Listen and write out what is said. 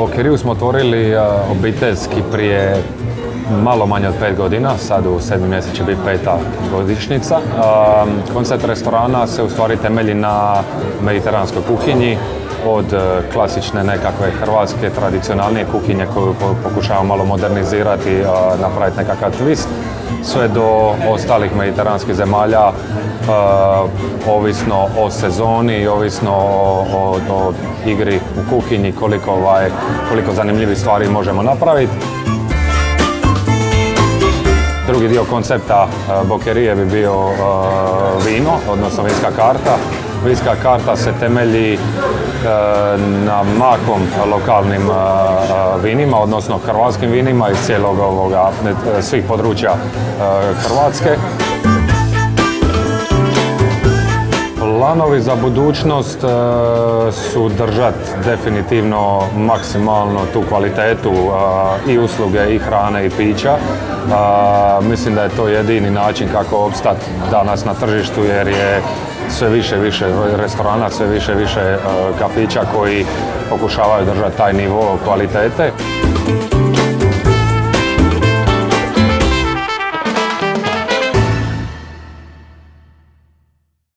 Bokeriju smo otvorili obiteljski prije malo manje od pet godina, sad u sedmi mjesec će biti peta godišnjica. Koncept restorana se u stvari temelji na mediteranskoj kuhinji, od e, klasične nekakve hrvatske tradicionalnije kuhinje koju pokušavamo malo modernizirati, napraviti nekakav twist, sve do ostalih mediteranskih zemalja, e, ovisno o sezoni, ovisno o, o, igri u kuhinji, koliko, ovaj, koliko zanimljivih stvari možemo napraviti. Drugi dio koncepta e, bokerije bi bio vino, odnosno vinska karta. Vinska karta se temelji na makom lokalnim vinima, odnosno hrvatskim vinima iz cijelog ovoga, svih područja Hrvatske. Planovi za budućnost su držati definitivno maksimalno tu kvalitetu i usluge i hrane i pića. Mislim da je to jedini način kako opstati danas na tržištu jer je sve više više restorana, sve više više e, kafića koji pokušavaju držati taj nivo kvalitete.